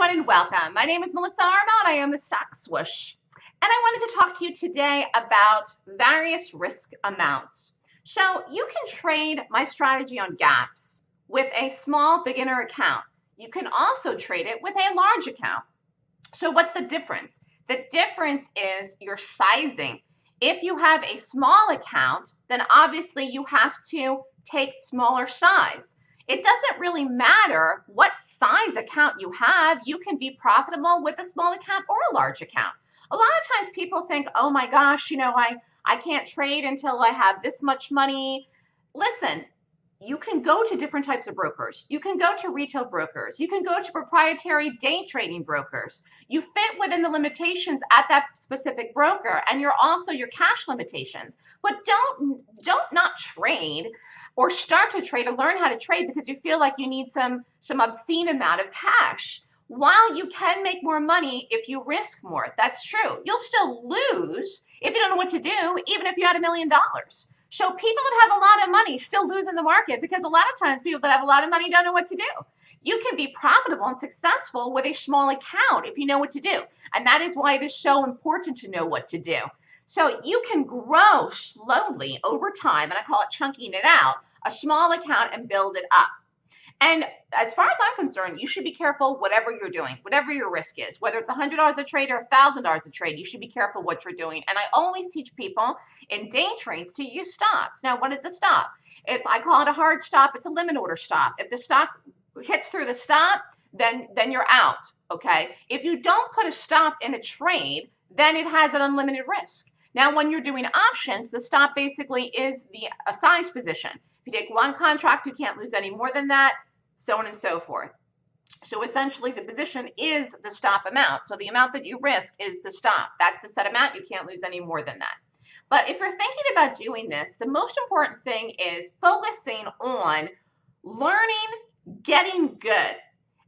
everyone and welcome. My name is Melissa Armo. I am the Stock Swoosh. And I wanted to talk to you today about various risk amounts. So you can trade my strategy on gaps with a small beginner account. You can also trade it with a large account. So what's the difference? The difference is your sizing. If you have a small account, then obviously you have to take smaller size it doesn't really matter what size account you have. You can be profitable with a small account or a large account. A lot of times people think, oh my gosh, you know, I, I can't trade until I have this much money. Listen, you can go to different types of brokers. You can go to retail brokers. You can go to proprietary day trading brokers. You fit within the limitations at that specific broker and you're also your cash limitations. But don't don't not trade or start to trade or learn how to trade because you feel like you need some some obscene amount of cash. While you can make more money if you risk more, that's true. You'll still lose if you don't know what to do, even if you had a million dollars. So people that have a lot of money still lose in the market because a lot of times people that have a lot of money don't know what to do. You can be profitable and successful with a small account if you know what to do. And that is why it is so important to know what to do. So you can grow slowly over time, and I call it chunking it out, a small account and build it up. And as far as I'm concerned, you should be careful whatever you're doing, whatever your risk is, whether it's $100 a trade or $1,000 a trade, you should be careful what you're doing. And I always teach people in day trades to use stops. Now, what is a stop? It's I call it a hard stop. It's a limit order stop. If the stock hits through the stop, then then you're out. Okay. If you don't put a stop in a trade, then it has an unlimited risk. Now, when you're doing options, the stop basically is the a size position. If you take one contract, you can't lose any more than that, so on and so forth. So essentially, the position is the stop amount. So the amount that you risk is the stop. That's the set amount. You can't lose any more than that. But if you're thinking about doing this, the most important thing is focusing on learning, getting good.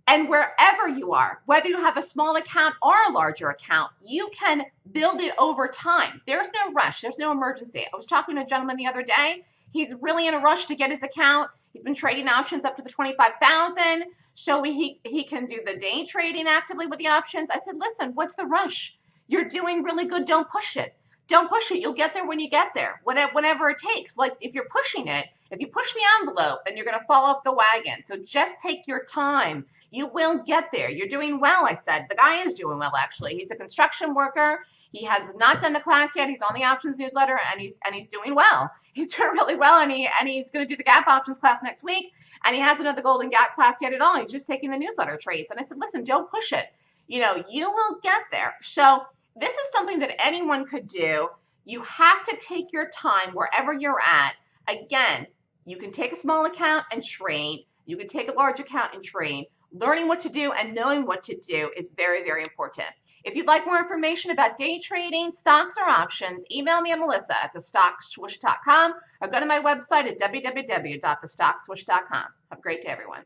And wherever you are, whether you have a small account or a larger account, you can build it over time. There's no rush, there's no emergency. I was talking to a gentleman the other day. He's really in a rush to get his account. He's been trading options up to the 25,000. So he, he can do the day trading actively with the options. I said, listen, what's the rush? You're doing really good. Don't push it. Don't push it. You'll get there when you get there, whatever, whenever it takes. Like if you're pushing it, if you push the envelope, then you're going to fall off the wagon. So just take your time. You will get there. You're doing well, I said. The guy is doing well, actually. He's a construction worker. He has not done the class yet. He's on the options newsletter and he's and he's doing well. He's doing really well and he and he's going to do the gap options class next week. And he hasn't done the golden gap class yet at all. He's just taking the newsletter trades. And I said, listen, don't push it. You know, you will get there. So this is something that anyone could do. You have to take your time wherever you're at. Again, you can take a small account and trade. You can take a large account and trade. Learning what to do and knowing what to do is very, very important. If you'd like more information about day trading, stocks, or options, email me at melissa at thestockswoosh.com or go to my website at www.thestockswoosh.com. Have a great day, everyone.